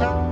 Bye.